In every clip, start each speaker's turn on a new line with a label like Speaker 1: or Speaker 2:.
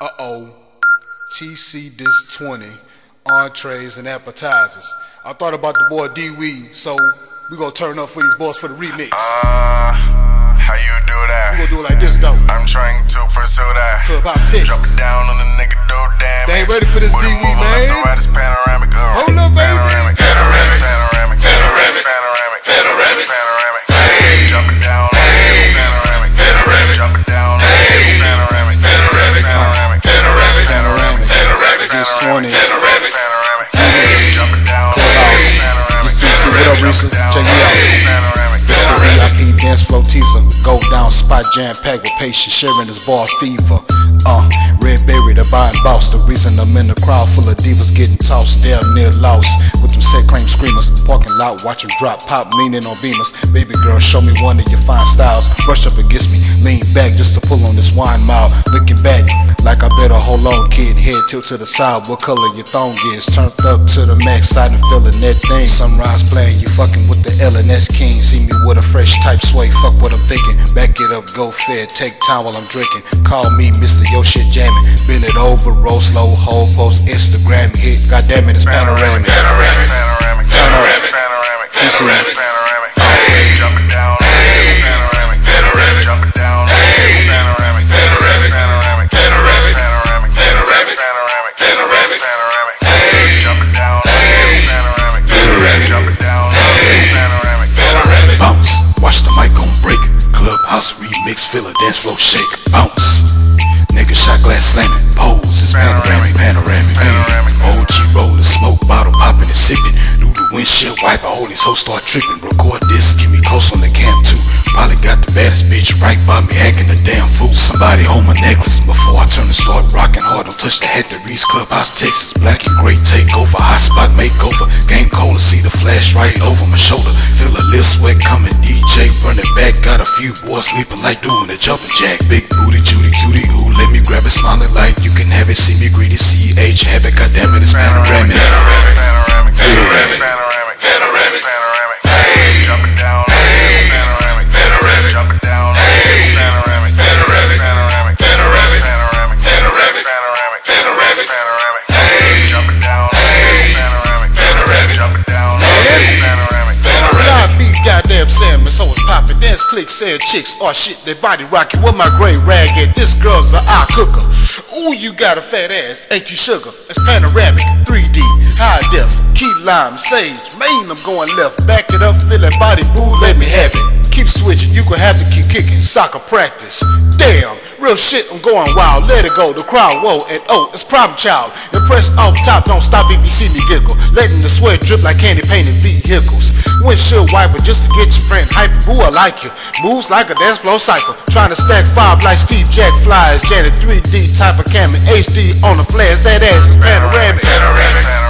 Speaker 1: Uh oh. TC Disk 20. Entrees and appetizers. I thought about the boy D Weed, so we gonna turn up for these boys for the remix.
Speaker 2: Uh, how you do that?
Speaker 1: We gonna do it like this though.
Speaker 2: I'm trying to pursue that.
Speaker 1: Clubhouse Texas.
Speaker 2: Drop it down on the nigga, do damage.
Speaker 1: TC, what up, Risa? Check me out.
Speaker 2: Panoramic.
Speaker 1: This the VIP dance flow teaser. Go down spot jam packed with patience, sharing this ball fever. Uh, Red Berry, the buying boss. The reason I'm in the crowd full of divas getting tossed, damn near lost. With them set claim screamers, parking lot, watch 'em drop, pop, leaning on beamers. Baby girl, show me one of your fine styles. Brush up against me, lean back just to pull on this wine mile. Looking back, like I on, kid. Head tilt to the side, what color your thong is? Turned up to the max side and feeling that thing. Sunrise playing, you fucking with the LNS king. See me with a fresh type sway, fuck what I'm thinking. Back it up, go fed, take time while I'm drinking. Call me Mr. Yo shit jamming. Bend it over, roll slow, hold post, Instagram hit. God damn it, it's panoramic.
Speaker 2: Panoramic. Panoramic.
Speaker 1: Panoramic.
Speaker 2: Panoramic.
Speaker 1: TC.
Speaker 2: Panoramic. Panoramic. Drop
Speaker 3: Clubhouse filler, dance floor shake. Bounce. Nigga shot glass slamming. Pose is panoramic, panoramic.
Speaker 2: Panoramic.
Speaker 3: OG rollin', smoke bottle poppin' and sippin'. Do the windshield wiper, all these hoes start trippin'. Record this, get me close on the cam too. Probably got the baddest bitch right by me, acting a damn fool. Somebody hold my necklace before I turn and start rockin' hard. Don't touch the hat that reads Clubhouse, Texas. Black and gray takeover, hot spot makeover. Game cola, see the flash right over my shoulder. Feel a little sweat coming, DJ few boys sleeping like doing a jumping jack. Big booty, Judy, cutie, ooh, let me grab it, smiling like you can have it. See me greedy, CH, have it, goddamn it's panoramic.
Speaker 1: Saying chicks, oh shit, they body rockin'. With my gray rag at, this girl's a eye cooker. Ooh, you got a fat ass, ain't you sugar? It's panoramic, 3D, high def, key lime, sage, main, I'm going left. Back it up, feeling body, boo, let me have it. Keep switching, you gon' have to keep kicking, soccer practice. Damn, real shit, I'm going wild, let it go, the crowd, whoa, and oh, it's problem child. Impressed off top, don't stop if you see me giggle. Letting the sweat drip like candy painted vehicles. Windshield wiper just to get your friend hyper. Boo, I like you. Moves like a dance floor cypher. Trying to stack five like Steve Jack flies. Janet 3D type of camera. HD on the flash. That ass is. Panoramic.
Speaker 2: Panoramic. Panoramic.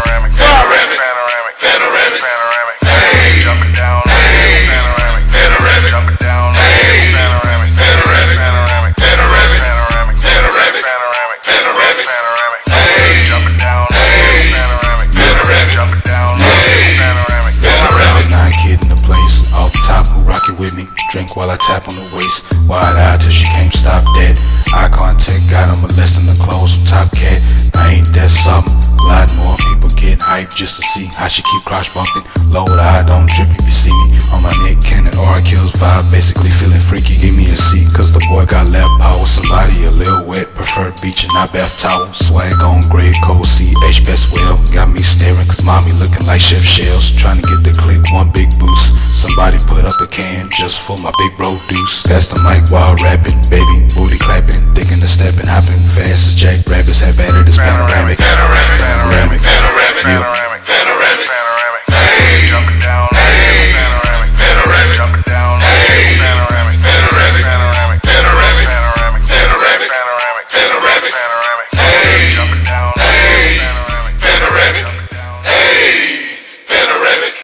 Speaker 3: Drink while I tap on the waist, wide eye till she can't stop that. Eye contact, got him molesting the clothes from Top Cat. Now ain't that something? A lot more people getting hyped just to see how she keep crotch bumping. Low eye, don't trip if you see me. On my neck, cannon or I kills vibe, basically feeling freaky. Give me a seat, cause the boy got lap power. Somebody a little wet, prefer beach and not bath towel. Swag on grade code, CH best well. Got me staring, cause mommy looking like Chef Shells. Trying up a can just for my big bro deuce. Pass the mic while rapping, baby, booty clapping, thinking the stepping, hopping fast as Jack Rabbits have added this.
Speaker 2: Panoramic.